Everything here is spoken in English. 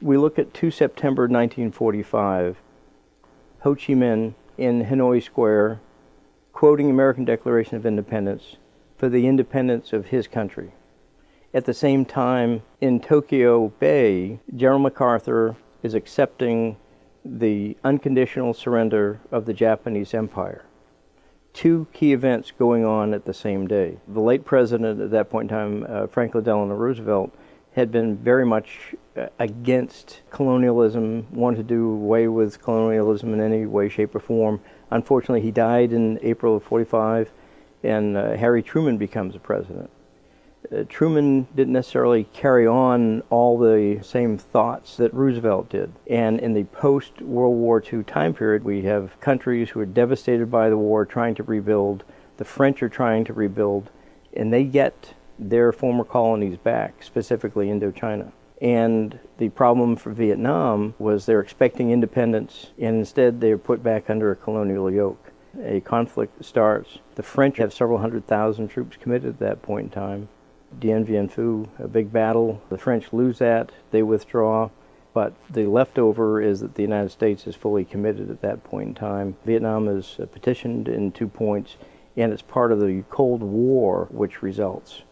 We look at 2 September 1945, Ho Chi Minh in Hanoi Square quoting American Declaration of Independence for the independence of his country. At the same time, in Tokyo Bay, General MacArthur is accepting the unconditional surrender of the Japanese Empire. Two key events going on at the same day. The late president at that point in time, uh, Franklin Delano Roosevelt, had been very much uh, against colonialism, wanted to do away with colonialism in any way, shape, or form. Unfortunately, he died in April of 45, and uh, Harry Truman becomes the president uh, Truman didn't necessarily carry on all the same thoughts that Roosevelt did. And in the post World War II time period, we have countries who are devastated by the war trying to rebuild. The French are trying to rebuild, and they get their former colonies back, specifically Indochina. And the problem for Vietnam was they're expecting independence, and instead they're put back under a colonial yoke. A conflict starts. The French have several hundred thousand troops committed at that point in time. Dien Bien Phu, a big battle. The French lose that, they withdraw, but the leftover is that the United States is fully committed at that point in time. Vietnam is uh, petitioned in two points, and it's part of the Cold War which results.